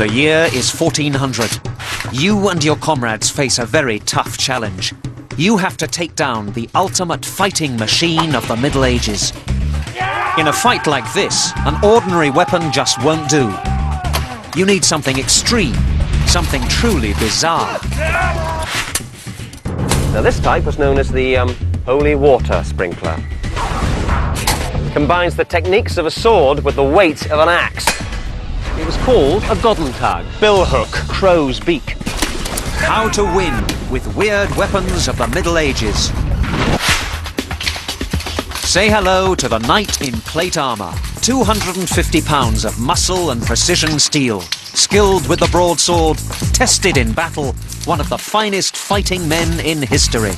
The year is 1400. You and your comrades face a very tough challenge. You have to take down the ultimate fighting machine of the Middle Ages. In a fight like this, an ordinary weapon just won't do. You need something extreme, something truly bizarre. Now this type was known as the um, holy water sprinkler. Combines the techniques of a sword with the weight of an axe. It was called a Goedendag, billhook, crow's beak. How to win with weird weapons of the Middle Ages. Say hello to the knight in plate armour. 250 pounds of muscle and precision steel. Skilled with the broadsword, tested in battle, one of the finest fighting men in history.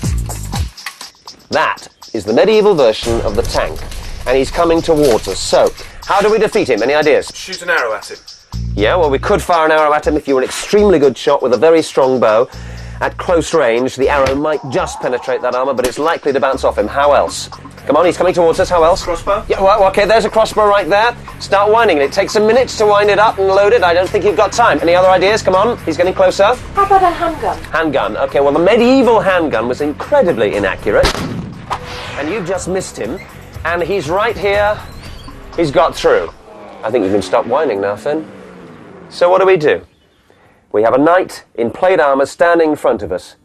That is the medieval version of the tank, and he's coming towards us. So, how do we defeat him? Any ideas? Shoot an arrow at him. Yeah, well, we could fire an arrow at him if you were an extremely good shot with a very strong bow. At close range, the arrow might just penetrate that armour, but it's likely to bounce off him. How else? Come on, he's coming towards us. How else? Crossbow? Yeah, well, okay, there's a crossbow right there. Start winding it. It takes a minute to wind it up and load it. I don't think you've got time. Any other ideas? Come on, he's getting closer. How about a handgun? Handgun. Okay, well, the medieval handgun was incredibly inaccurate. And you've just missed him. And he's right here. He's got through. I think you can stop whining now, Finn. So, what do we do? We have a knight in plate armour standing in front of us.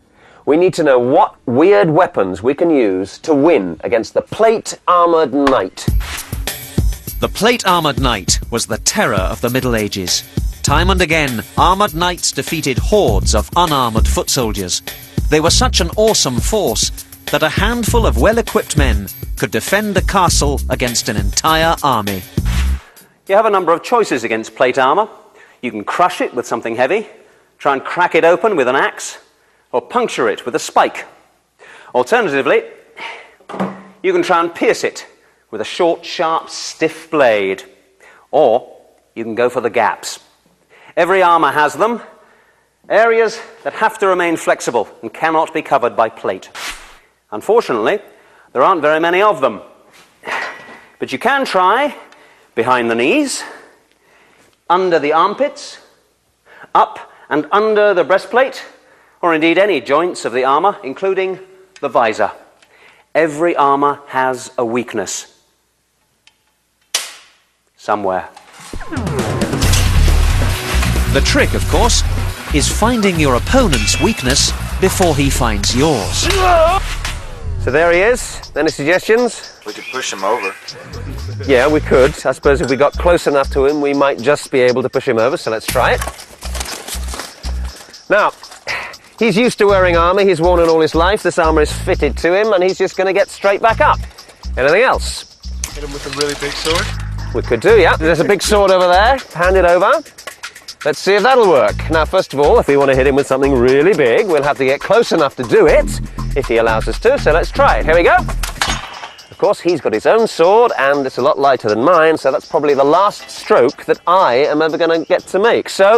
We need to know what weird weapons we can use to win against the plate armoured knight. The plate armoured knight was the terror of the Middle Ages. Time and again, armoured knights defeated hordes of unarmored foot soldiers. They were such an awesome force that a handful of well equipped men could defend a castle against an entire army. You have a number of choices against plate armour. You can crush it with something heavy, try and crack it open with an axe, or puncture it with a spike. Alternatively, you can try and pierce it with a short, sharp, stiff blade. Or you can go for the gaps. Every armour has them, areas that have to remain flexible and cannot be covered by plate. Unfortunately, there aren't very many of them. But you can try behind the knees, under the armpits, up and under the breastplate, or indeed any joints of the armour, including the visor. Every armour has a weakness. Somewhere. The trick, of course, is finding your opponent's weakness before he finds yours. So there he is. Any suggestions? We could push him over. Yeah, we could. I suppose if we got close enough to him, we might just be able to push him over, so let's try it. Now, he's used to wearing armour, he's worn it all his life, this armour is fitted to him, and he's just going to get straight back up. Anything else? Hit him with a really big sword. We could do, yeah. There's a big sword over there. Hand it over. Let's see if that'll work. Now, first of all, if we want to hit him with something really big, we'll have to get close enough to do it, if he allows us to. So let's try it. Here we go. Of course, he's got his own sword, and it's a lot lighter than mine, so that's probably the last stroke that I am ever going to get to make. So,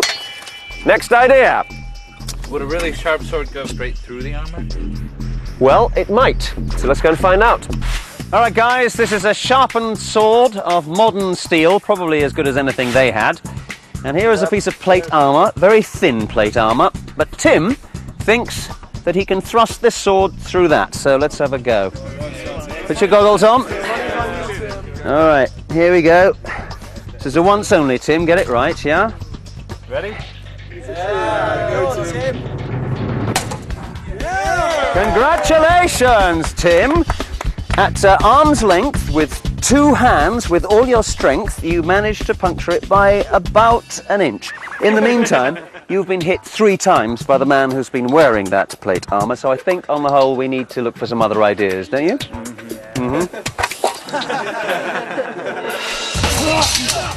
next idea. Would a really sharp sword go straight through the armor? Well, it might. So let's go and find out. All right, guys, this is a sharpened sword of modern steel, probably as good as anything they had. And here is a piece of plate armour, very thin plate armour. But Tim thinks that he can thrust this sword through that. So let's have a go. Put your goggles on. All right, here we go. This is a once only, Tim. Get it right, yeah? Ready? Yeah, go Tim. Congratulations, Tim. At uh, arm's length, with two hands, with all your strength, you managed to puncture it by about an inch. In the meantime, you've been hit three times by the man who's been wearing that plate armour, so I think on the whole we need to look for some other ideas, don't you?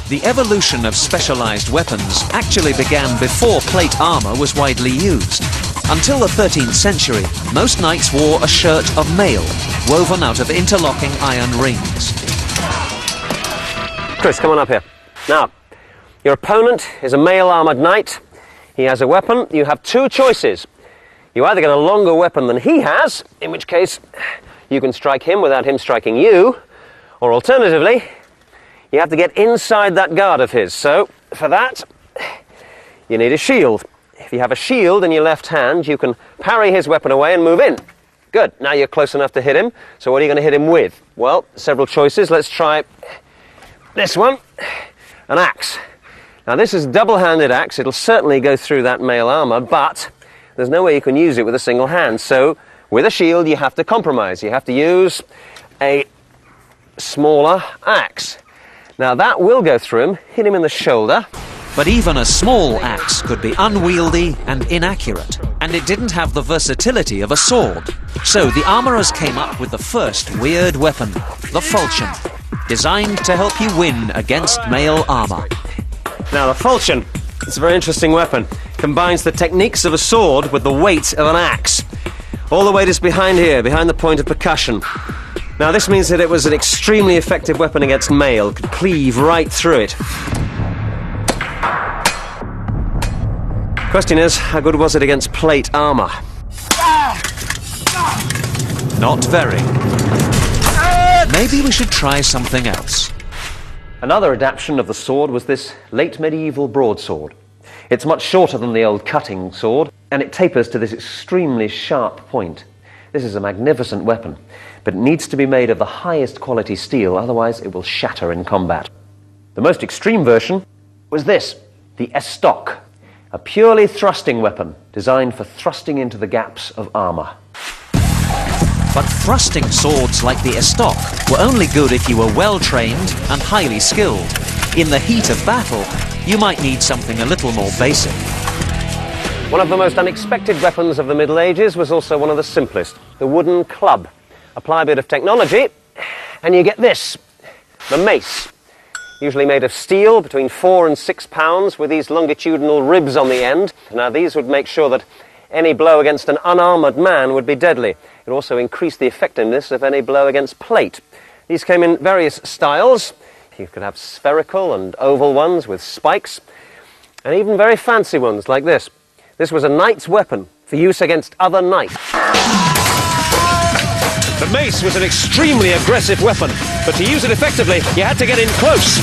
The evolution of specialized weapons actually began before plate armor was widely used. Until the 13th century, most knights wore a shirt of mail, woven out of interlocking iron rings. Chris, come on up here. Now, your opponent is a mail armoured knight. He has a weapon. You have two choices. You either get a longer weapon than he has, in which case you can strike him without him striking you, or alternatively, you have to get inside that guard of his. So, for that, you need a shield. If you have a shield in your left hand, you can parry his weapon away and move in. Good. Now you're close enough to hit him. So what are you going to hit him with? Well, several choices. Let's try this one. An axe. Now this is a double-handed axe. It'll certainly go through that mail armor, but there's no way you can use it with a single hand. So with a shield, you have to compromise. You have to use a smaller axe. Now that will go through him, hit him in the shoulder. But even a small axe could be unwieldy and inaccurate, and it didn't have the versatility of a sword. So the armourers came up with the first weird weapon, the falchion, designed to help you win against mail armour. Now the falchion, it's a very interesting weapon. Combines the techniques of a sword with the weight of an axe. All the weight is behind here, behind the point of percussion. Now this means that it was an extremely effective weapon against mail, could cleave right through it. Question is, how good was it against plate armor? Not very. Maybe we should try something else. Another adaptation of the sword was this late medieval broadsword. It's much shorter than the old cutting sword, and it tapers to this extremely sharp point. This is a magnificent weapon, but it needs to be made of the highest quality steel, otherwise it will shatter in combat. The most extreme version was this, the estoc, a purely thrusting weapon designed for thrusting into the gaps of armor. But thrusting swords like the estoc were only good if you were well trained and highly skilled. In the heat of battle, you might need something a little more basic. One of the most unexpected weapons of the Middle Ages was also one of the simplest, the wooden club. Apply a bit of technology, and you get this, the mace. Usually made of steel, between four and six pounds, with these longitudinal ribs on the end. Now these would make sure that any blow against an unarmoured man would be deadly. It also increased the effectiveness of any blow against plate. These came in various styles. You could have spherical and oval ones with spikes, and even very fancy ones like this. This was a knight's weapon for use against other knights. The mace was an extremely aggressive weapon, but to use it effectively, you had to get in close.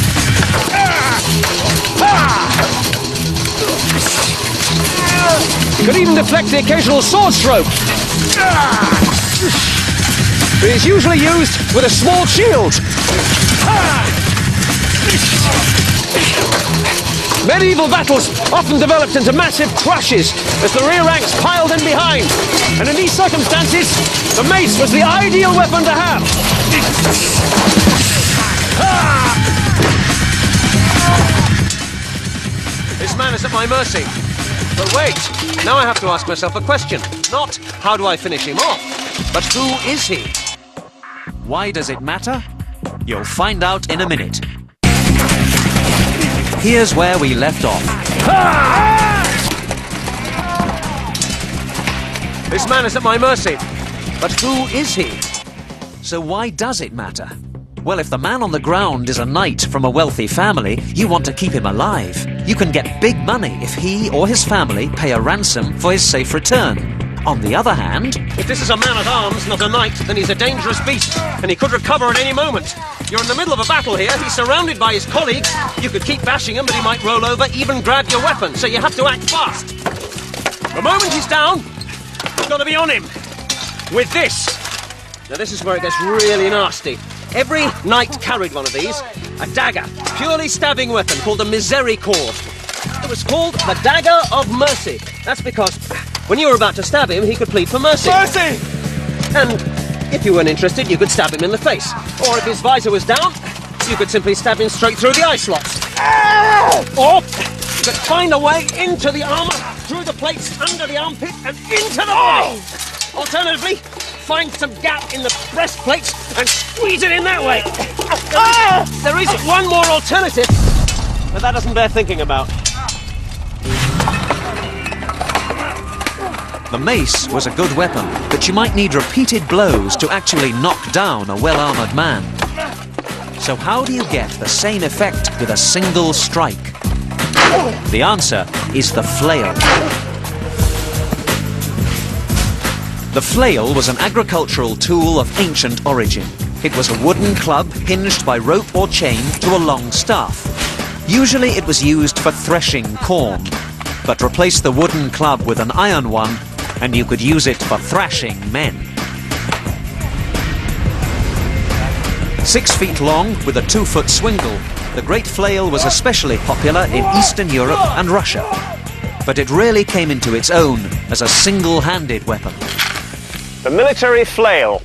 You could even deflect the occasional sword stroke. It is usually used with a small shield. Medieval battles often developed into massive crushes as the rear ranks piled in behind. And in these circumstances, the mace was the ideal weapon to have. This man is at my mercy. But wait, now I have to ask myself a question. Not how do I finish him off, but who is he? Why does it matter? You'll find out in a minute. Here's where we left off. This man is at my mercy. But who is he? So why does it matter? Well, if the man on the ground is a knight from a wealthy family, you want to keep him alive. You can get big money if he or his family pay a ransom for his safe return. On the other hand, If this is a man at arms, not a knight, then he's a dangerous beast, and he could recover at any moment. You're in the middle of a battle here, he's surrounded by his colleagues. You could keep bashing him, but he might roll over, even grab your weapon, so you have to act fast. The moment he's down, you've got to be on him. With this. Now, this is where it gets really nasty. Every knight carried one of these, a dagger, purely stabbing weapon called a misericord. It was called the Dagger of Mercy. That's because when you were about to stab him, he could plead for mercy. Mercy! And if you weren't interested, you could stab him in the face. Or if his visor was down, you could simply stab him straight through the eye slots. Ah! Or you could find a way into the armor, through the plates, under the armpit, and into the body. Oh! Alternatively, find some gap in the breastplate and squeeze it in that way. Ah! There is one more alternative, but that doesn't bear thinking about. the mace was a good weapon, but you might need repeated blows to actually knock down a well-armored man. So how do you get the same effect with a single strike? The answer is the flail. The flail was an agricultural tool of ancient origin. It was a wooden club hinged by rope or chain to a long staff. Usually it was used for threshing corn. But replace the wooden club with an iron one, and you could use it for thrashing men. Six feet long with a two foot swingle, the great flail was especially popular in Eastern Europe and Russia. But it really came into its own as a single handed weapon. The military flail,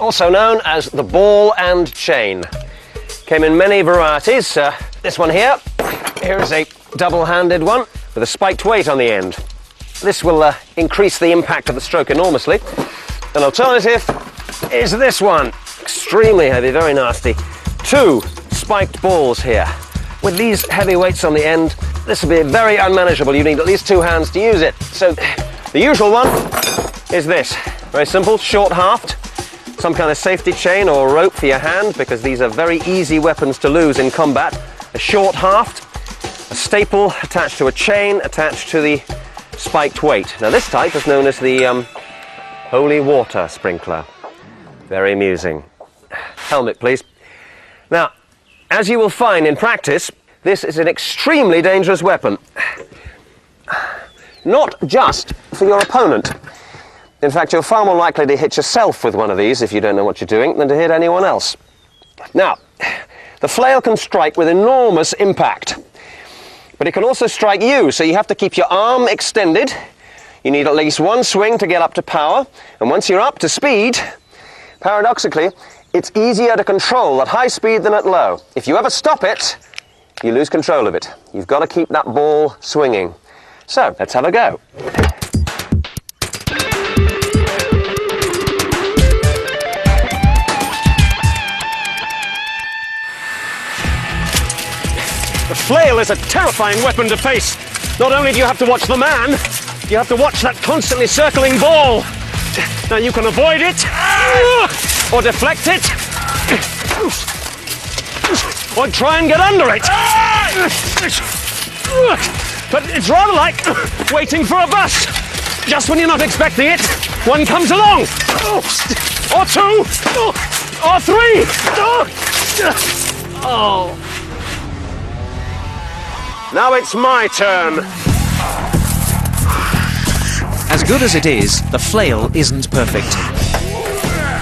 also known as the ball and chain, came in many varieties. Uh, this one here, here is a double handed one with a spiked weight on the end. This will uh, increase the impact of the stroke enormously. An alternative is this one, extremely heavy, very nasty. Two spiked balls here. With these heavy weights on the end, this will be very unmanageable. You need at least two hands to use it. So the usual one is this. Very simple, short haft, some kind of safety chain or rope for your hand because these are very easy weapons to lose in combat. A short haft, a staple attached to a chain attached to the spiked weight. Now this type is known as the um, holy water sprinkler. Very amusing. Helmet, please. Now, as you will find in practice, this is an extremely dangerous weapon. Not just for your opponent. In fact, you're far more likely to hit yourself with one of these if you don't know what you're doing than to hit anyone else. Now, the flail can strike with enormous impact, but it can also strike you, so you have to keep your arm extended. You need at least one swing to get up to power, and once you're up to speed, paradoxically, it's easier to control at high speed than at low. If you ever stop it, you lose control of it. You've got to keep that ball swinging. So, let's have a go. The flail is a terrifying weapon to face. Not only do you have to watch the man, you have to watch that constantly circling ball. Now you can avoid it, or deflect it, or try and get under it. But it's rather like waiting for a bus. Just when you're not expecting it, one comes along. Or two. Or three. Oh. Now it's my turn. As good as it is, the flail isn't perfect.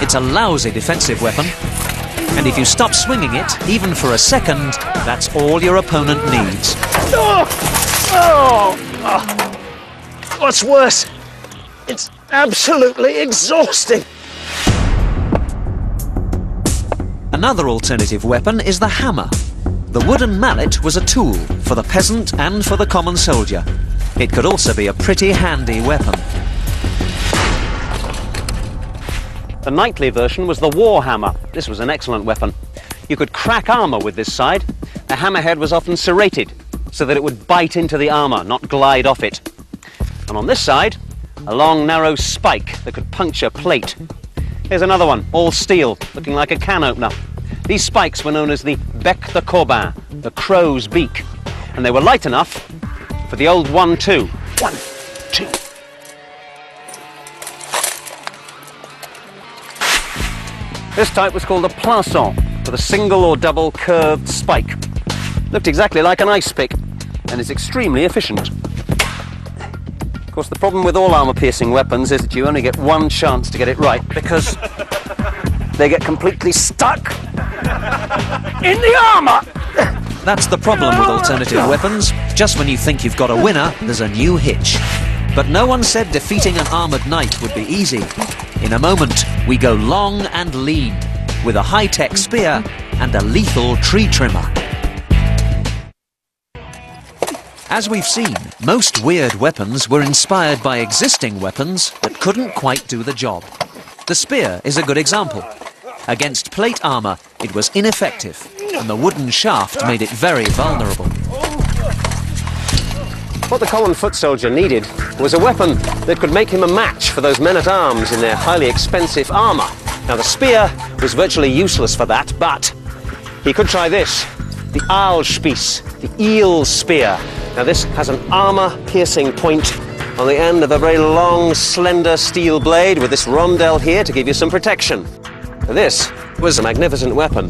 It's a lousy defensive weapon, and if you stop swinging it, even for a second, that's all your opponent needs. Oh, oh. oh. What's worse, it's absolutely exhausting. Another alternative weapon is the hammer. The wooden mallet was a tool for the peasant and for the common soldier. It could also be a pretty handy weapon. The knightly version was the war hammer. This was an excellent weapon. You could crack armour with this side. The hammerhead was often serrated so that it would bite into the armour, not glide off it. And on this side, a long narrow spike that could puncture plate. Here's another one, all steel, looking like a can opener. These spikes were known as the bec de Corbin, the crow's beak, and they were light enough for the old one-two. One, two. This type was called a poinçon, with a single or double curved spike. Looked exactly like an ice pick, and is extremely efficient. Of course, the problem with all armour-piercing weapons is that you only get one chance to get it right, because they get completely stuck in the armour. That's the problem with alternative weapons. Just when you think you've got a winner, there's a new hitch. But no one said defeating an armoured knight would be easy. In a moment, we go long and lean, with a high-tech spear and a lethal tree trimmer. As we've seen, most weird weapons were inspired by existing weapons that couldn't quite do the job. The spear is a good example. Against plate armour, it was ineffective, and the wooden shaft made it very vulnerable. What the common foot soldier needed was a weapon that could make him a match for those men at arms in their highly expensive armour. Now, the spear was virtually useless for that, but he could try this the Aalspieß, the eel spear. Now, this has an armour piercing point on the end of a very long, slender steel blade with this rondel here to give you some protection. Now, this was a magnificent weapon.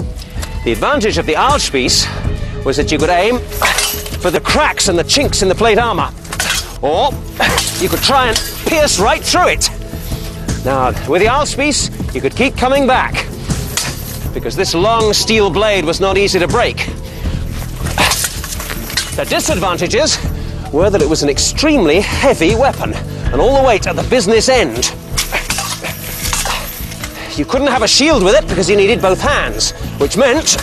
The advantage of the Aalspieß was that you could aim for the cracks and the chinks in the plate armour. or you could try and pierce right through it. Now, with the Aalspieß, you could keep coming back because this long steel blade was not easy to break. The disadvantages were that it was an extremely heavy weapon and all the weight at the business end. You couldn't have a shield with it because you needed both hands, which meant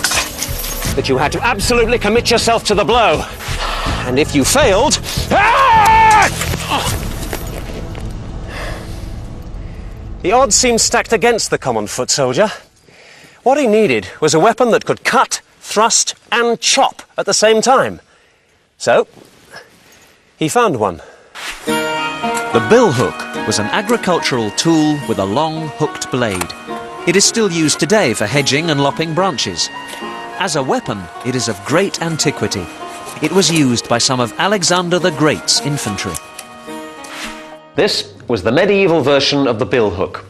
that you had to absolutely commit yourself to the blow. And if you failed. Ah! The odds seemed stacked against the common foot soldier. What he needed was a weapon that could cut, thrust, and chop at the same time. So, he found one. The billhook was an agricultural tool with a long hooked blade. It is still used today for hedging and lopping branches. As a weapon, it is of great antiquity. It was used by some of Alexander the Great's infantry. This was the medieval version of the billhook.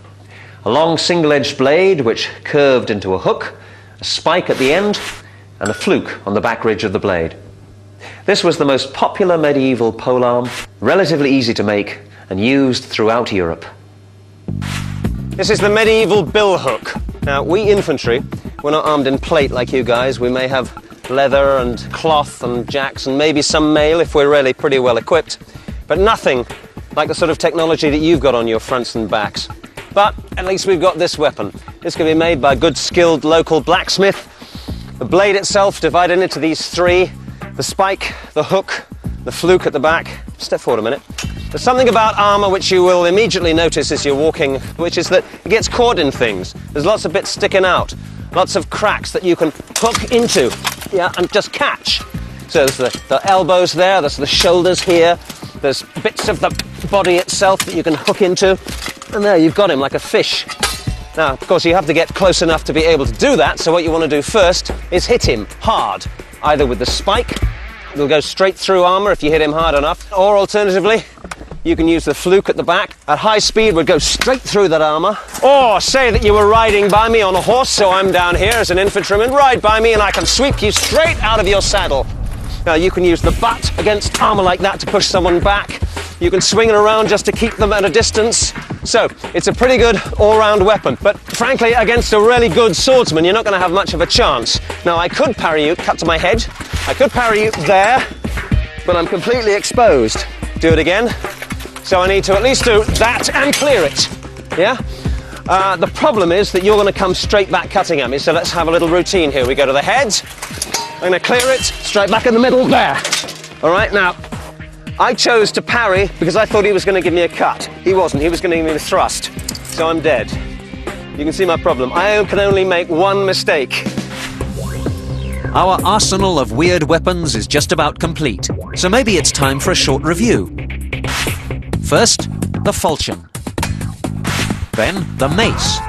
A long single edged blade which curved into a hook, a spike at the end, and a fluke on the back ridge of the blade. This was the most popular medieval polearm, relatively easy to make, and used throughout Europe. This is the medieval billhook. Now, we infantry, we're not armed in plate like you guys. We may have leather and cloth and jacks and maybe some mail if we're really pretty well equipped, but nothing like the sort of technology that you've got on your fronts and backs. But at least we've got this weapon. This can be made by a good skilled local blacksmith. The blade itself divided into these three the spike, the hook, the fluke at the back. Step forward a minute. There's something about armour which you will immediately notice as you're walking, which is that it gets caught in things. There's lots of bits sticking out, lots of cracks that you can hook into, yeah, and just catch. So there's the, the elbows there, there's the shoulders here, there's bits of the body itself that you can hook into, and there you've got him like a fish. Now, of course, you have to get close enough to be able to do that, so what you want to do first is hit him hard, either with the spike, it'll go straight through armour if you hit him hard enough, or alternatively, you can use the fluke at the back. At high speed, would go straight through that armour. Or say that you were riding by me on a horse, so I'm down here as an infantryman. Ride by me, and I can sweep you straight out of your saddle. Now, you can use the butt against armour like that to push someone back. You can swing it around just to keep them at a distance. So, it's a pretty good all round weapon. But frankly, against a really good swordsman, you're not going to have much of a chance. Now, I could parry you, cut to my head. I could parry you there, but I'm completely exposed. Do it again. So, I need to at least do that and clear it. Yeah? Uh, the problem is that you're going to come straight back cutting at me, so let's have a little routine here. We go to the head, I'm to clear it, straight back in the middle, there. All right, now, I chose to parry because I thought he was to give me a cut. He wasn't, he was to give me a thrust. So I'm dead. You can see my problem. I can only make one mistake. Our arsenal of weird weapons is just about complete, so maybe it's time for a short review. First, the falchion. Then, the mace.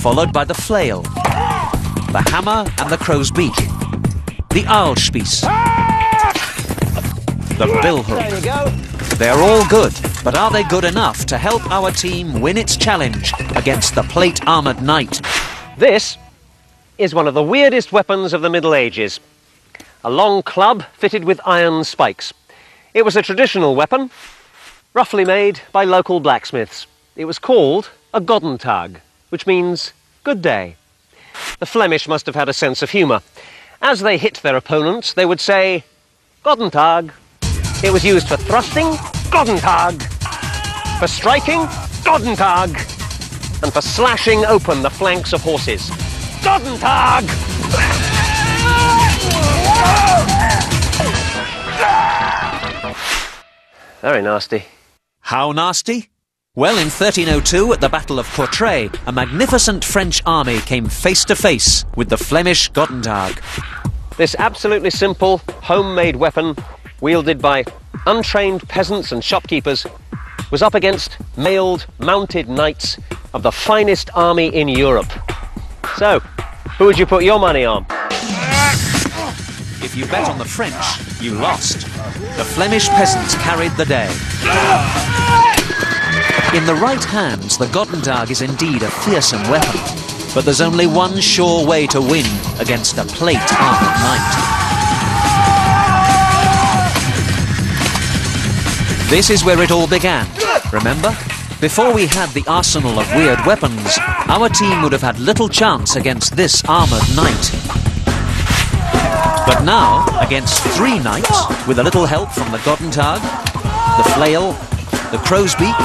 Followed by the flail, the hammer and the crow's beak, the Aalspieß, the billhook. There you go. They're all good, but are they good enough to help our team win its challenge against the plate armoured knight? This is one of the weirdest weapons of the Middle Ages. A long club fitted with iron spikes. It was a traditional weapon, roughly made by local blacksmiths. It was called a Goedendag, which means good day. The Flemish must have had a sense of humour. As they hit their opponents, they would say, Goedendag. It was used for thrusting, Goedendag. For striking, Goedendag. And for slashing open the flanks of horses. Goedendag! Very nasty. How nasty? Well, in 1302, at the Battle of Courtrai, a magnificent French army came face to face with the Flemish Goedendag. This absolutely simple, homemade weapon, wielded by untrained peasants and shopkeepers, was up against mailed, mounted knights of the finest army in Europe. So, who would you put your money on? If you bet on the French, you lost. The Flemish peasants carried the day. In the right hands, the Goedendag is indeed a fearsome weapon, but there's only one sure way to win against a plate armored knight. This is where it all began, remember? Before we had the arsenal of weird weapons, our team would have had little chance against this armoured knight. But now, against three knights, with a little help from the Goedendag, the flail, the crow's beak,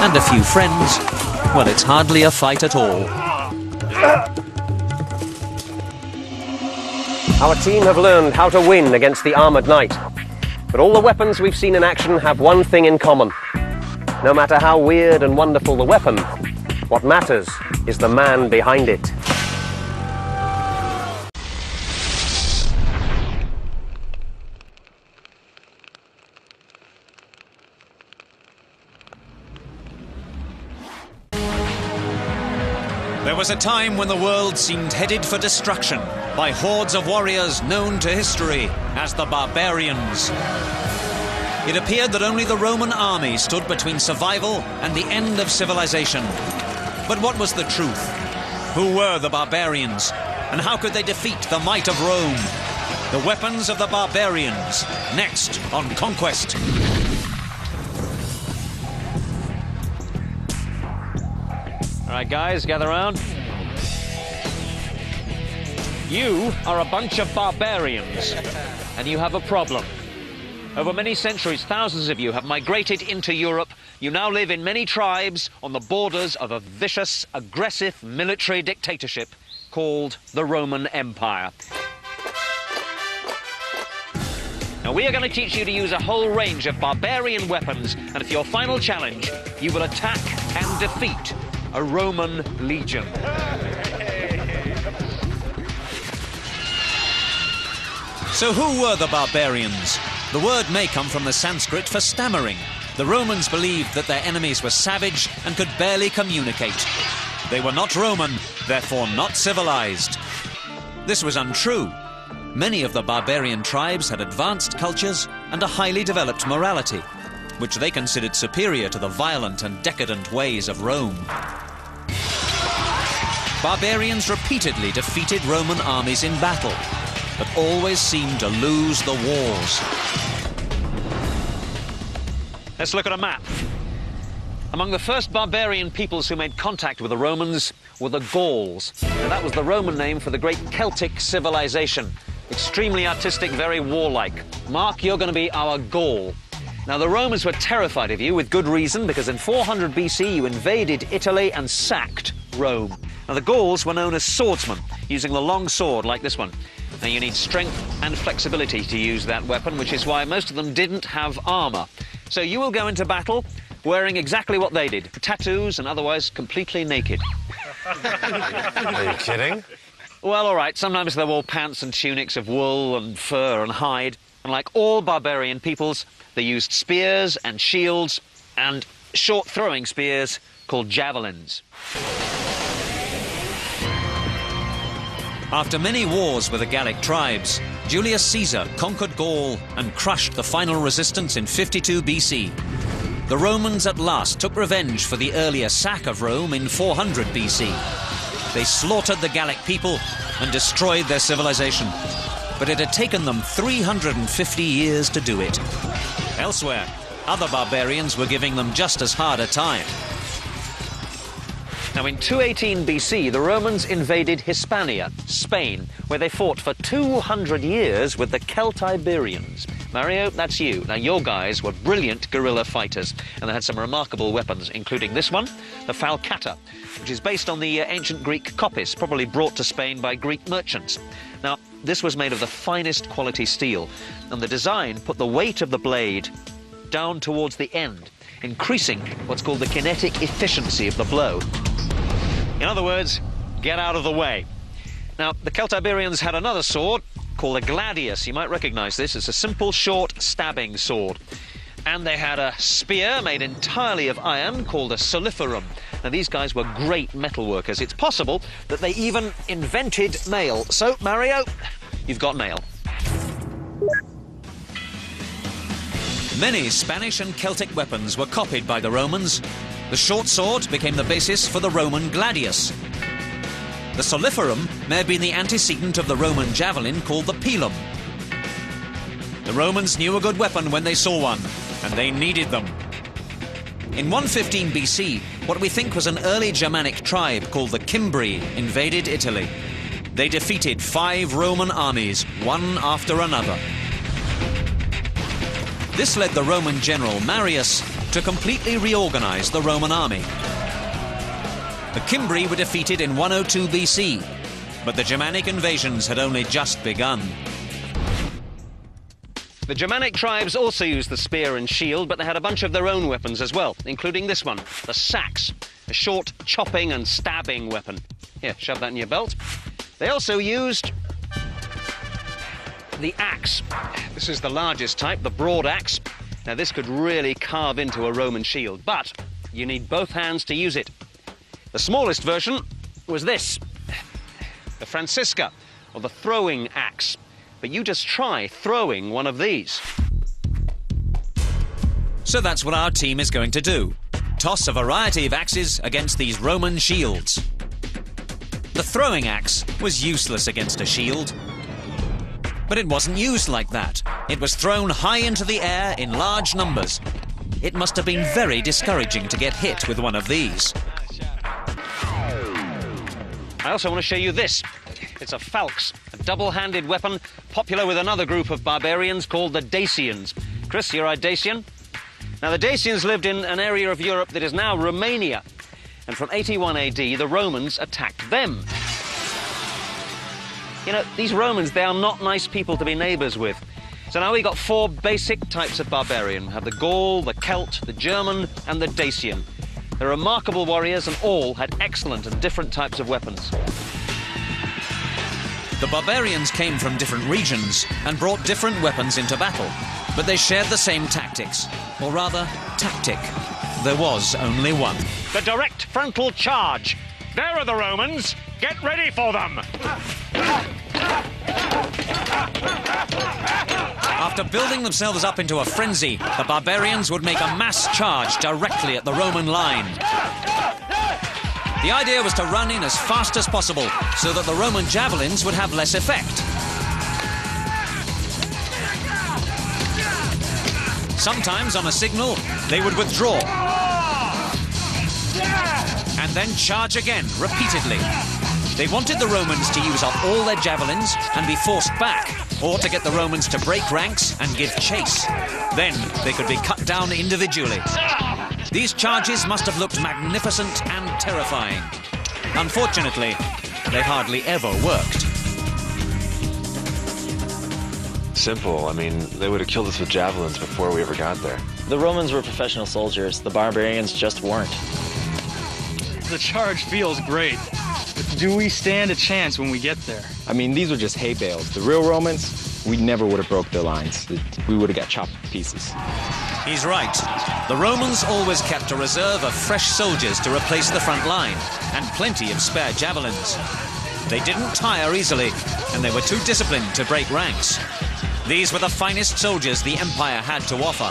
and a few friends, well, it's hardly a fight at all. Our team have learned how to win against the armoured knight. But all the weapons we've seen in action have one thing in common. No matter how weird and wonderful the weapon, what matters is the man behind it. Was a time when the world seemed headed for destruction by hordes of warriors known to history as the barbarians. It appeared that only the Roman army stood between survival and the end of civilization. But what was the truth? Who were the barbarians? And how could they defeat the might of Rome? The weapons of the barbarians, next on Conquest. All right, guys, gather round. You are a bunch of barbarians, and you have a problem. Over many centuries, thousands of you have migrated into Europe. You now live in many tribes on the borders of a vicious, aggressive military dictatorship called the Roman Empire. Now, we are going to teach you to use a whole range of barbarian weapons, and for your final challenge, you will attack and defeat a Roman legion. So who were the barbarians? The word may come from the Sanskrit for stammering. The Romans believed that their enemies were savage and could barely communicate. They were not Roman, therefore not civilized. This was untrue. Many of the barbarian tribes had advanced cultures and a highly developed morality, which they considered superior to the violent and decadent ways of Rome. Barbarians repeatedly defeated Roman armies in battle, but always seemed to lose the wars. Let's look at a map. Among the first barbarian peoples who made contact with the Romans were the Gauls. And that was the Roman name for the great Celtic civilization. Extremely artistic, very warlike. Mark, you're going to be our Gaul. Now, the Romans were terrified of you with good reason because in 400 BC you invaded Italy and sacked Rome. Now, the Gauls were known as swordsmen, using the long sword like this one. Now, you need strength and flexibility to use that weapon, which is why most of them didn't have armour. So you will go into battle wearing exactly what they did tattoos and otherwise completely naked. Are you kidding? Well, all right, sometimes they wore pants and tunics of wool and fur and hide. And like all barbarian peoples, they used spears and shields and short throwing spears called javelins. After many wars with the Gallic tribes, Julius Caesar conquered Gaul and crushed the final resistance in 52 BC. The Romans at last took revenge for the earlier sack of Rome in 400 BC. They slaughtered the Gallic people and destroyed their civilization. But it had taken them 350 years to do it. Elsewhere, other barbarians were giving them just as hard a time. Now, in 218 BC, the Romans invaded Hispania, Spain, where they fought for 200 years with the Celtiberians. Mario, that's you. Now, your guys were brilliant guerrilla fighters, and they had some remarkable weapons, including this one, the falcata, which is based on the uh, ancient Greek kopis, probably brought to Spain by Greek merchants. Now, this was made of the finest quality steel, and the design put the weight of the blade down towards the end, increasing what's called the kinetic efficiency of the blow. In other words, get out of the way. Now, the Celtiberians had another sword called a gladius. You might recognize this. It's a simple, short stabbing sword. And they had a spear made entirely of iron called a soliferrum. Now, these guys were great metal workers. It's possible that they even invented mail. So, Mario, you've got mail. Many Spanish and Celtic weapons were copied by the Romans. The short sword became the basis for the Roman gladius. The soliferrum may have been the antecedent of the Roman javelin called the pilum. The Romans knew a good weapon when they saw one. and they needed them. In 115 BC, what we think was an early Germanic tribe called the Cimbri invaded Italy. They defeated five Roman armies, one after another. This led the Roman general Marius to completely reorganize the Roman army. The Cimbri were defeated in 102 BC, but the Germanic invasions had only just begun. The Germanic tribes also used the spear and shield, but they had a bunch of their own weapons as well, including this one, the sax, a short chopping and stabbing weapon. Here, shove that in your belt. They also used the axe. This is the largest type, the broad axe. Now, this could really carve into a Roman shield, but you need both hands to use it. The smallest version was this the Francisca, or the throwing axe. But you just try throwing one of these. So that's what our team is going to do toss a variety of axes against these Roman shields. The throwing axe was useless against a shield. But it wasn't used like that. It was thrown high into the air in large numbers. It must have been very discouraging to get hit with one of these. I also want to show you this. It's a falx, a double-handed weapon popular with another group of barbarians called the Dacians. Chris, you're a Dacian? Now, the Dacians lived in an area of Europe that is now Romania. And from 81 AD, the Romans attacked them. You know, these Romans, they are not nice people to be neighbours with. So now we've got four basic types of barbarian. We have the Gaul, the Celt, the German, and the Dacian. They're remarkable warriors and all had excellent and different types of weapons. The barbarians came from different regions and brought different weapons into battle, but they shared the same tactics, or rather, tactic. There was only one. The direct frontal charge. There are the Romans. Get ready for them. After building themselves up into a frenzy, the barbarians would make a mass charge directly at the Roman line. The idea was to run in as fast as possible so that the Roman javelins would have less effect. Sometimes, on a signal, they would withdraw and then charge again repeatedly. They wanted the Romans to use up all their javelins and be forced back, or to get the Romans to break ranks and give chase. Then they could be cut down individually. These charges must have looked magnificent and terrifying. Unfortunately, they hardly ever worked. Simple. I mean, they would have killed us with javelins before we ever got there. The Romans were professional soldiers, the barbarians just weren't. The charge feels great. But do we stand a chance when we get there? I mean, these were just hay bales. The real Romans, we never would have broke their lines. We would have got chopped to pieces. He's right. The Romans always kept a reserve of fresh soldiers to replace the front line, and plenty of spare javelins. They didn't tire easily, and they were too disciplined to break ranks. These were the finest soldiers the Empire had to offer.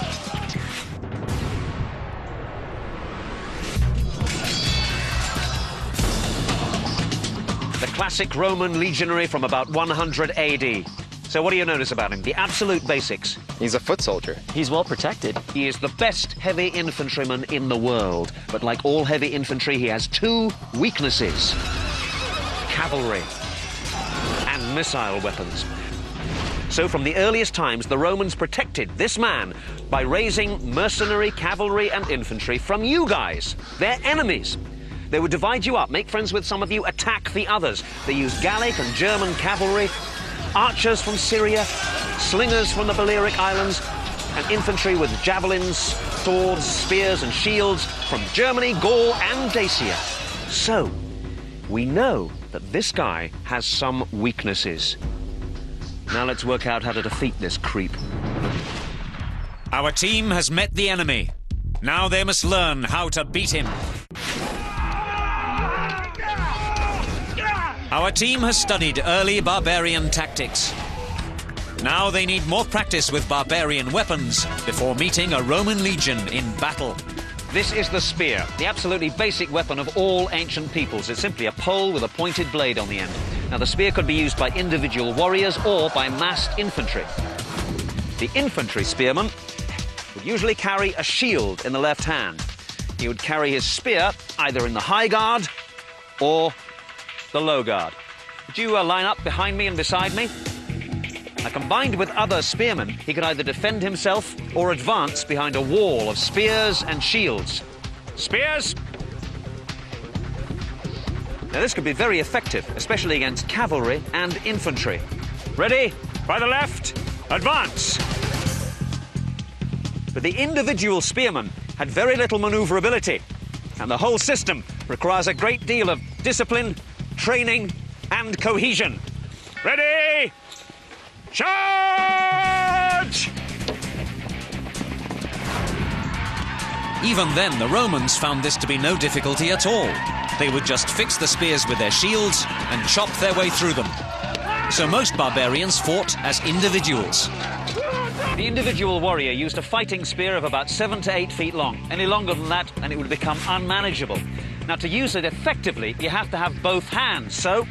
Classic Roman legionary from about 100 AD. So what do you notice about him? The absolute basics. He's a foot soldier. He's well protected. He is the best heavy infantryman in the world. But like all heavy infantry, he has two weaknesses. Cavalry and missile weapons. So from the earliest times, the Romans protected this man by raising mercenary cavalry and infantry from you guys, their enemies. They would divide you up, make friends with some of you, attack the others. They used Gallic and German cavalry, archers from Syria, slingers from the Balearic Islands, and infantry with javelins, swords, spears, and shields from Germany, Gaul, and Dacia. So, we know that this guy has some weaknesses. Now let's work out how to defeat this creep. Our team has met the enemy. Now they must learn how to beat him. Our team has studied early barbarian tactics. Now they need more practice with barbarian weapons before meeting a Roman legion in battle. This is the spear, the absolutely basic weapon of all ancient peoples. It's simply a pole with a pointed blade on the end. Now, the spear could be used by individual warriors or by massed infantry. The infantry spearman would usually carry a shield in the left hand. He would carry his spear either in the high guard or the low guard. Would you uh, line up behind me and beside me? Now, combined with other spearmen, he could either defend himself or advance behind a wall of spears and shields. Spears! Now, this could be very effective, especially against cavalry and infantry. Ready? By the left, advance! But the individual spearman had very little maneuverability, and the whole system requires a great deal of discipline, training, and cohesion. Ready? Charge! Even then, the Romans found this to be no difficulty at all. They would just fix the spears with their shields and chop their way through them. So most barbarians fought as individuals. The individual warrior used a fighting spear of about seven to eight feet long. Any longer than that, and it would become unmanageable. Now, to use it effectively, you have to have both hands, so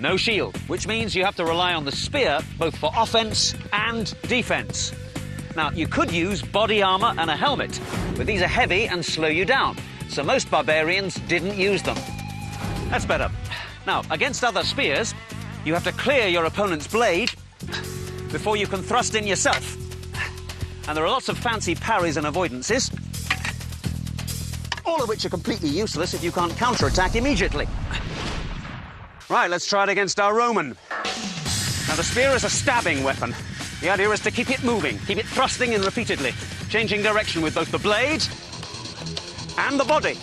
no shield, which means you have to rely on the spear both for offense and defense. Now, you could use body armor and a helmet, but these are heavy and slow you down, so most barbarians didn't use them. That's better. Now, against other spears, you have to clear your opponent's blade before you can thrust in yourself. And there are lots of fancy parries and avoidances, all of which are completely useless if you can't counterattack immediately. Right, let's try it against our Roman. Now, the spear is a stabbing weapon. The idea is to keep it moving, keep it thrusting in repeatedly, changing direction with both the blade and the body.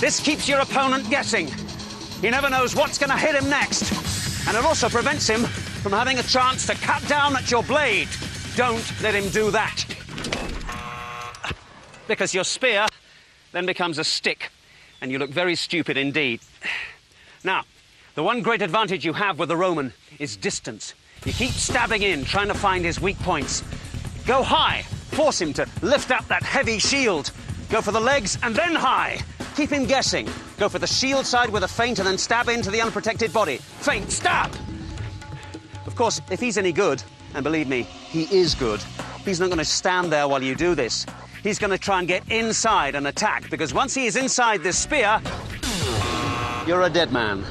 This keeps your opponent guessing. He never knows what's going to hit him next. And it also prevents him from having a chance to cut down at your blade. Don't let him do that. Because your spear then becomes a stick, and you look very stupid indeed. Now, the one great advantage you have with the Roman is distance. You keep stabbing in, trying to find his weak points. Go high, force him to lift up that heavy shield. Go for the legs and then high. Keep him guessing. Go for the shield side with a feint and then stab into the unprotected body. Feint, stab! Of course, if he's any good, and believe me, he is good, he's not going to stand there while you do this. He's going to try and get inside and attack, because once he is inside this spear, you're a dead man.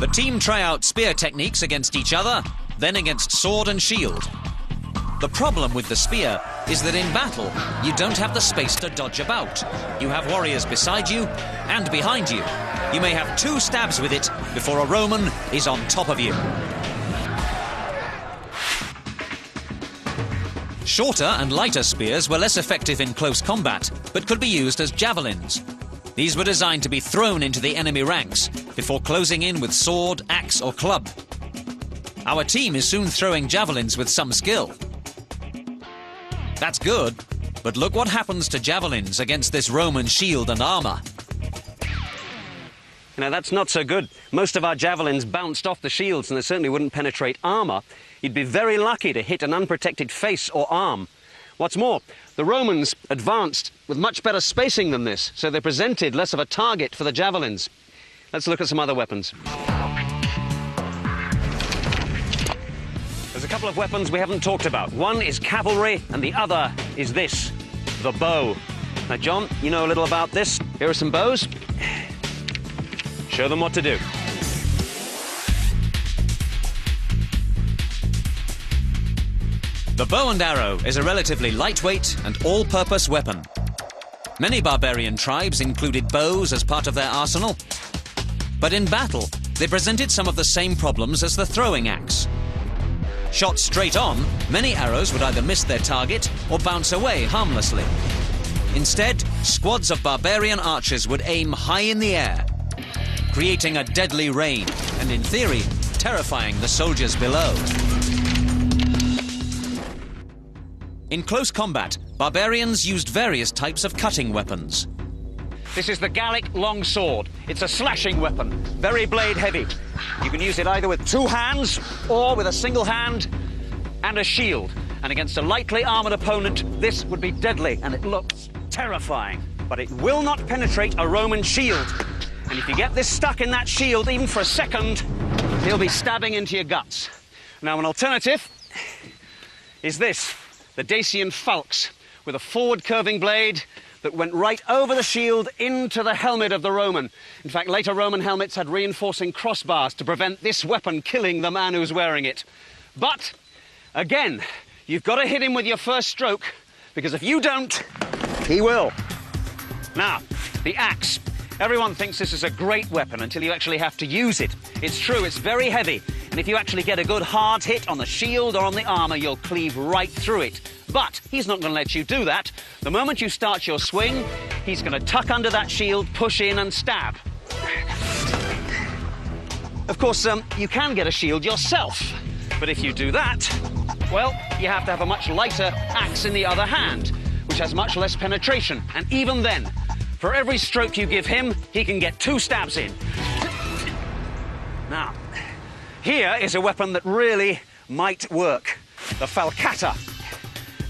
The team try out spear techniques against each other, then against sword and shield. The problem with the spear is that in battle, you don't have the space to dodge about. You have warriors beside you and behind you. You may have two stabs with it before a Roman is on top of you. Shorter and lighter spears were less effective in close combat, but could be used as javelins. These were designed to be thrown into the enemy ranks before closing in with sword, axe, or club. Our team is soon throwing javelins with some skill. That's good, but look what happens to javelins against this Roman shield and armour. Now, that's not so good. Most of our javelins bounced off the shields and they certainly wouldn't penetrate armour. You'd be very lucky to hit an unprotected face or arm. What's more, the Romans advanced with much better spacing than this, so they presented less of a target for the javelins. Let's look at some other weapons. There's a couple of weapons we haven't talked about. One is cavalry, and the other is this the bow. Now, John, you know a little about this. Here are some bows. Show them what to do. The bow and arrow is a relatively lightweight and all purpose weapon. Many barbarian tribes included bows as part of their arsenal. But in battle, they presented some of the same problems as the throwing axe. Shot straight on, many arrows would either miss their target or bounce away harmlessly. Instead, squads of barbarian archers would aim high in the air, creating a deadly rain and, in theory, terrifying the soldiers below. In close combat, barbarians used various types of cutting weapons. This is the Gallic long sword. It's a slashing weapon, very blade heavy. You can use it either with two hands or with a single hand and a shield. And against a lightly armored opponent, this would be deadly and it looks terrifying. But it will not penetrate a Roman shield. And if you get this stuck in that shield even for a second, he'll be stabbing into your guts. Now, an alternative is this the Dacian Falx, with a forward curving blade that went right over the shield into the helmet of the Roman. In fact, later Roman helmets had reinforcing crossbars to prevent this weapon killing the man who's wearing it. But, again, you've got to hit him with your first stroke, because if you don't, he will. Now, the axe. Everyone thinks this is a great weapon until you actually have to use it. It's true, it's very heavy, and if you actually get a good hard hit on the shield or on the armour, you'll cleave right through it. But he's not going to let you do that. The moment you start your swing, he's going to tuck under that shield, push in, and stab. Of course, um, you can get a shield yourself, but if you do that, well, you have to have a much lighter axe in the other hand, which has much less penetration. And even then, for every stroke you give him, he can get two stabs in. Now, here is a weapon that really might work the falcata.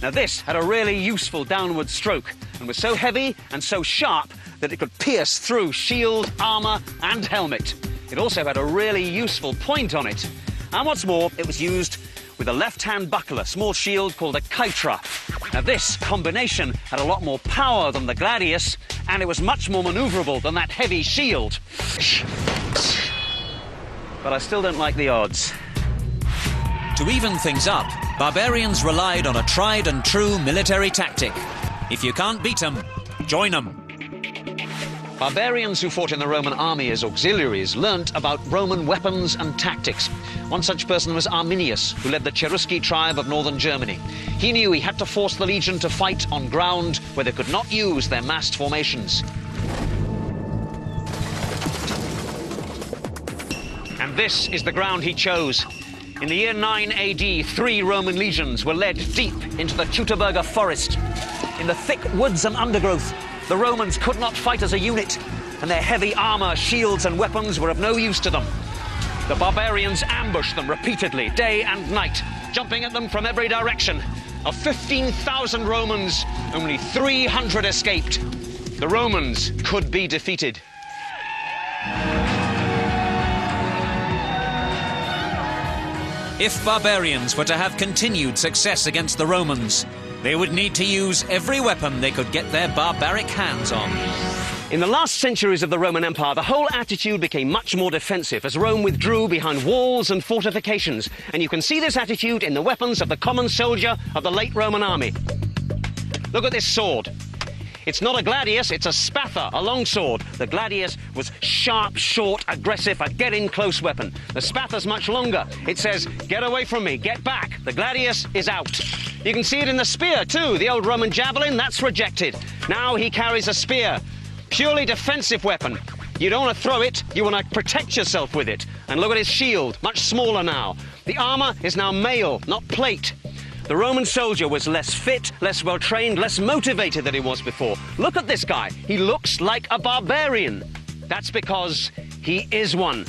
Now, this had a really useful downward stroke and was so heavy and so sharp that it could pierce through shield, armour, and helmet. It also had a really useful point on it. And what's more, it was used with a left hand buckler, a small shield called a caetra. Now, this combination had a lot more power than the gladius, and it was much more maneuverable than that heavy shield. But I still don't like the odds. To even things up, barbarians relied on a tried and true military tactic. If you can't beat 'em, join 'em. Barbarians who fought in the Roman army as auxiliaries learnt about Roman weapons and tactics. One such person was Arminius, who led the Cherusci tribe of northern Germany. He knew he had to force the legion to fight on ground where they could not use their massed formations. And this is the ground he chose. In the year 9 AD, three Roman legions were led deep into the Teutoburger forest. In the thick woods and undergrowth, the Romans could not fight as a unit, and their heavy armor, shields, and weapons were of no use to them. The barbarians ambushed them repeatedly, day and night, jumping at them from every direction. Of 15,000 Romans, only 300 escaped. The Romans could be defeated. If barbarians were to have continued success against the Romans, they would need to use every weapon they could get their barbaric hands on. In the last centuries of the Roman Empire, the whole attitude became much more defensive as Rome withdrew behind walls and fortifications. And you can see this attitude in the weapons of the common soldier of the late Roman army. Look at this sword. It's not a gladius, it's a spatha, a longsword. The gladius was sharp, short, aggressive, a get in close weapon. The spatha's much longer. It says, get away from me, get back. The gladius is out. You can see it in the spear, too. The old Roman javelin, that's rejected. Now he carries a spear. Purely defensive weapon. You don't want to throw it, you want to protect yourself with it. And look at his shield, much smaller now. The armor is now mail, not plate. The Roman soldier was less fit, less well trained, less motivated than he was before. Look at this guy. He looks like a barbarian. That's because he is one.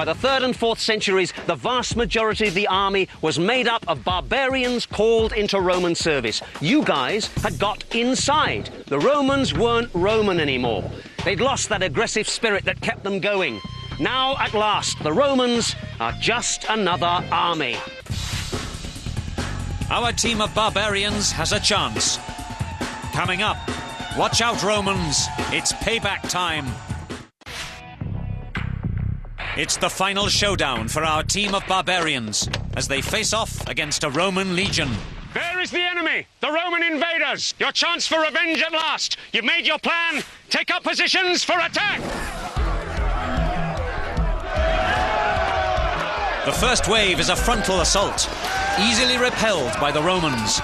By the third and fourth centuries, the vast majority of the army was made up of barbarians called into Roman service. You guys had got inside. The Romans weren't Roman anymore. They'd lost that aggressive spirit that kept them going. Now, at last, the Romans are just another army. Our team of barbarians has a chance. Coming up, watch out, Romans. It's payback time. It's the final showdown for our team of barbarians as they face off against a Roman legion. There is the enemy, the Roman invaders. Your chance for revenge at last. You've made your plan. Take up positions for attack. The first wave is a frontal assault, easily repelled by the Romans.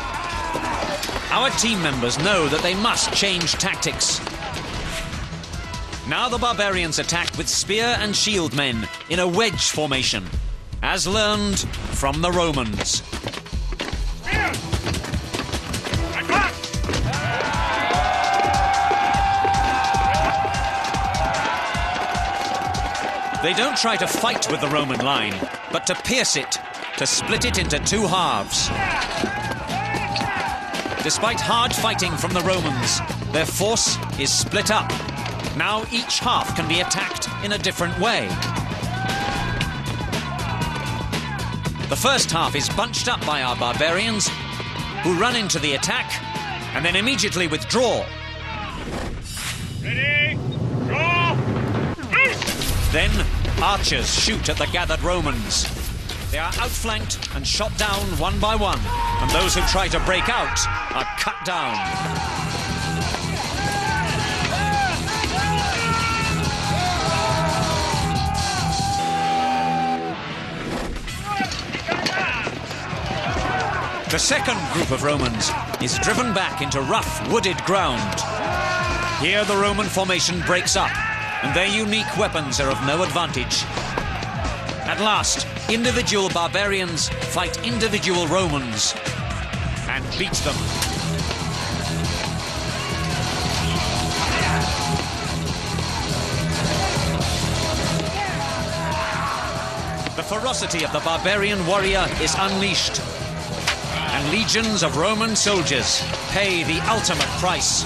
Our team members know that they must change tactics. Now the barbarians attack with spear and shield men in a wedge formation, as learned from the Romans. They don't try to fight with the Roman line, but to pierce it, to split it into two halves. Despite hard fighting from the Romans, their force is split up. Now each half can be attacked in a different way. The first half is bunched up by our barbarians, who run into the attack and then immediately withdraw. Ready? Draw! Then archers shoot at the gathered Romans. They are outflanked and shot down one by one, and those who try to break out are cut down. The second group of Romans is driven back into rough, wooded ground. Here the Roman formation breaks up, and their unique weapons are of no advantage. At last, individual barbarians fight individual Romans and beat them. The ferocity of the barbarian warrior is unleashed, legions of Roman soldiers pay the ultimate price.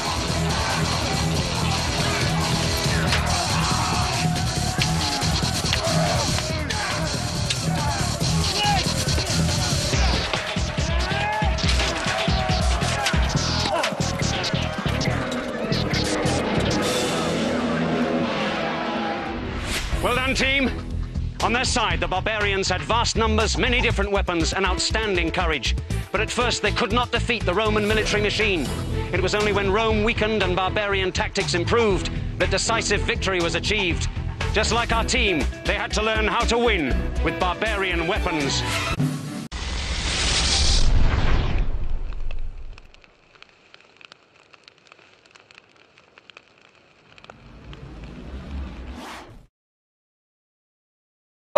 Well done, team. On their side, the barbarians had vast numbers, many different weapons, and outstanding courage. But at first, they could not defeat the Roman military machine. It was only when Rome weakened and barbarian tactics improved that decisive victory was achieved. Just like our team, they had to learn how to win with barbarian weapons.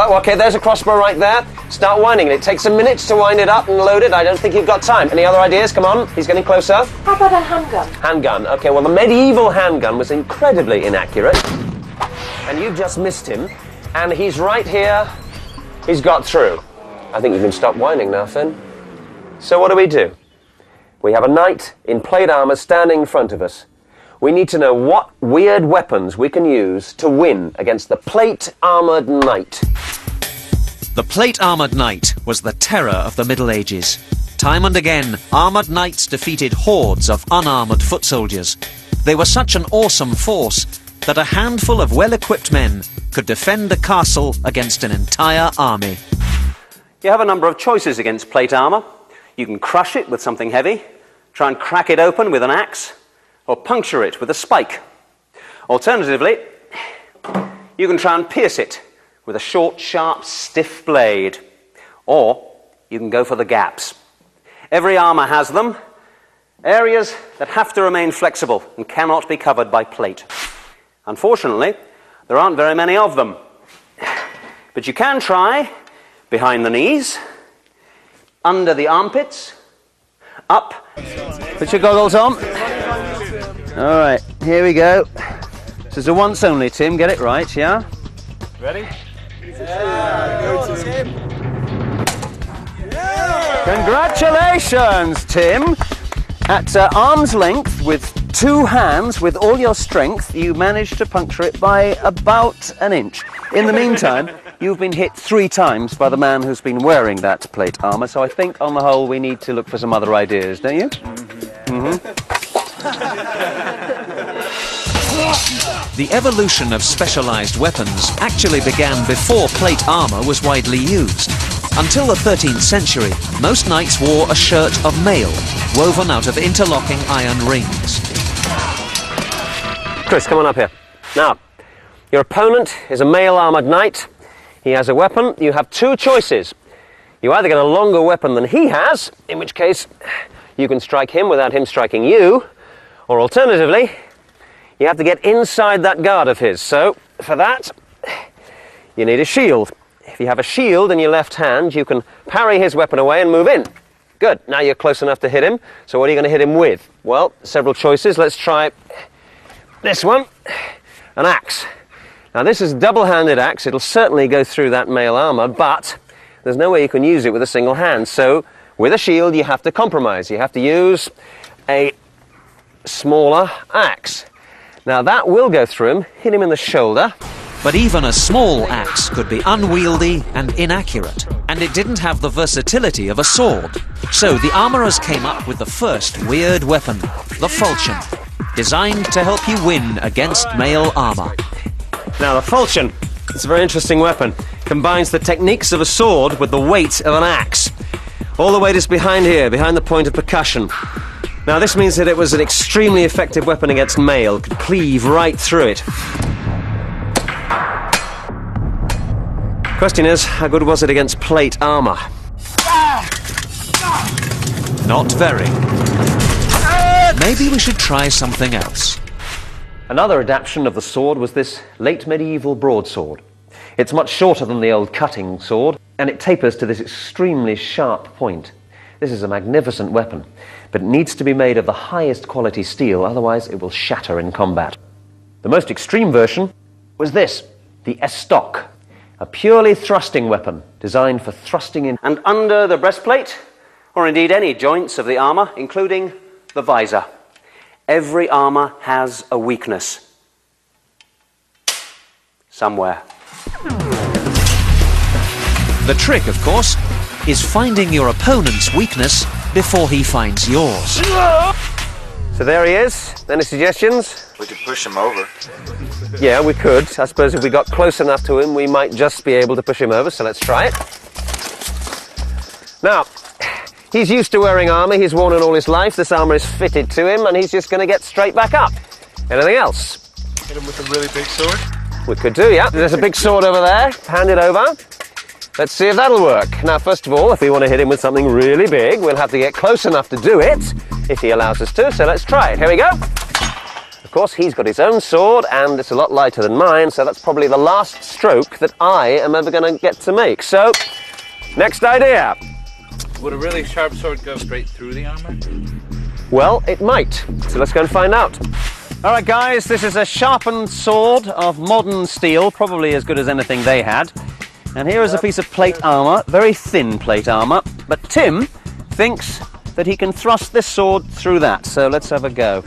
Oh, okay, there's a crossbow right there. Start winding it. It takes a minute to wind it up and load it. I don't think you've got time. Any other ideas? Come on, he's getting closer. How about a handgun? Handgun. Okay, well, the medieval handgun was incredibly inaccurate. And you've just missed him. And he's right here. He's got through. I think you can stop whining now, Finn. So, what do we do? We have a knight in plate armor standing in front of us. We need to know what weird weapons we can use to win against the plate armored knight. The plate armoured knight was the terror of the Middle Ages. Time and again, armoured knights defeated hordes of unarmoured foot soldiers. They were such an awesome force that a handful of well equipped men could defend a castle against an entire army. You have a number of choices against plate armor. You can crush it with something heavy, try and crack it open with an axe, or puncture it with a spike. Alternatively, you can try and pierce it with a short, sharp, stiff blade. Or you can go for the gaps. Every armor has them, areas that have to remain flexible and cannot be covered by plate. Unfortunately, there aren't very many of them. But you can try behind the knees, under the armpits, up. Put your goggles on. All right, here we go. This is a once only, Tim. Get it right, yeah? Ready? Yeah. Congratulations, Tim. At uh, arm's length, with two hands, with all your strength, you managed to puncture it by about an inch. In the meantime, you've been hit three times by the man who's been wearing that plate armor, so I think on the whole we need to look for some other ideas, don't you? Mm-hmm. The evolution of specialized weapons actually began before plate armor was widely used. Until the 13th century, most knights wore a shirt of mail, woven out of interlocking iron rings. Chris, come on up here. Now, your opponent is a mail armoured knight. He has a weapon. You have two choices. You either get a longer weapon than he has, in which case you can strike him without him striking you, or alternatively, you have to get inside that guard of his. So, for that, you need a shield. If you have a shield in your left hand, you can parry his weapon away and move in. Good. Now you're close enough to hit him. So, what are you going to hit him with? Well, several choices. Let's try this one an axe. Now, this is a double handed axe. It'll certainly go through that mail armor, but there's no way you can use it with a single hand. So, with a shield, you have to compromise. You have to use a smaller axe. Now, that will go through him, hit him in the shoulder. But even a small axe could be unwieldy and inaccurate, and it didn't have the versatility of a sword. So the armourers came up with the first weird weapon, the falchion, designed to help you win against mail armour. Now, the falchion, it's a very interesting weapon. Combines the techniques of a sword with the weight of an axe. All the weight is behind here, behind the point of percussion. Now, this means that it was an extremely effective weapon against mail, could cleave right through it. Question is, how good was it against plate armour? Not very. Maybe we should try something else. Another adaptation of the sword was this late medieval broadsword. It's much shorter than the old cutting sword, and it tapers to this extremely sharp point. This is a magnificent weapon, but it needs to be made of the highest quality steel, otherwise it will shatter in combat. The most extreme version was this, the estoc, a purely thrusting weapon designed for thrusting in. And under the breastplate, or indeed any joints of the armour, including the visor. Every armour has a weakness. Somewhere. The trick, of course, is finding your opponent's weakness before he finds yours. So there he is. Any suggestions? We could push him over. Yeah, we could. I suppose if we got close enough to him, we might just be able to push him over, so let's try it. Now, he's used to wearing armour, he's worn it all his life, this armour is fitted to him, and he's just going to get straight back up. Anything else? Hit him with a really big sword. We could do, yeah. There's a big sword over there. Hand it over. Let's see if that'll work. Now, first of all, if we want to hit him with something really big, we'll have to get close enough to do it, if he allows us to, so let's try it. Here we go. Of course, he's got his own sword, and it's a lot lighter than mine, so that's probably the last stroke that I am ever going to get to make. So, next idea. Would a really sharp sword go straight through the armor? Well, it might. So let's go and find out. All right, guys, this is a sharpened sword of modern steel, probably as good as anything they had. And here is a piece of plate armour, very thin plate armour. But Tim thinks that he can thrust this sword through that. So let's have a go.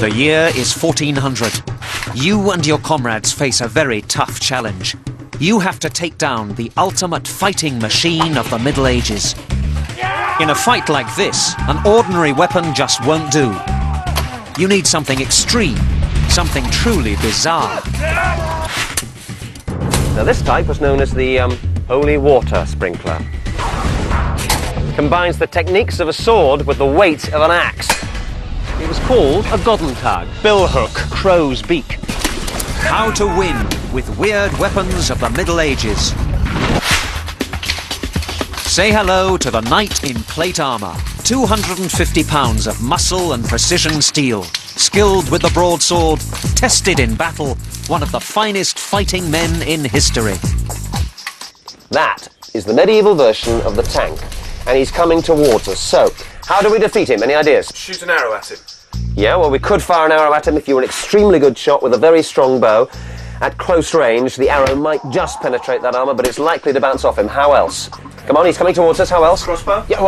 The year is 1400. You and your comrades face a very tough challenge. You have to take down the ultimate fighting machine of the Middle Ages. In a fight like this, an ordinary weapon just won't do. You need something extreme, something truly bizarre. Now, this type was known as the um, holy water sprinkler. Combines the techniques of a sword with the weight of an axe. It was called a Goedendag, billhook, crow's beak. How to win with weird weapons of the Middle Ages. Say hello to the knight in plate armour. 250 pounds of muscle and precision steel. Skilled with the broadsword, tested in battle, one of the finest fighting men in history. That is the medieval version of the tank, and he's coming towards us. So, how do we defeat him? Any ideas? Shoot an arrow at him. Yeah, well, we could fire an arrow at him if you were an extremely good shot with a very strong bow. At close range, the arrow might just penetrate that armour, but it's likely to bounce off him. How else? Come on, he's coming towards us. How else? Crossbow? Yeah,